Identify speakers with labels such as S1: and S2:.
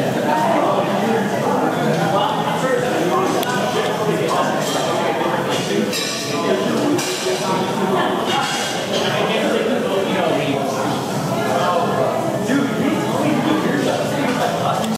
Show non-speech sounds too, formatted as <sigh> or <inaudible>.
S1: Yeah. <laughs>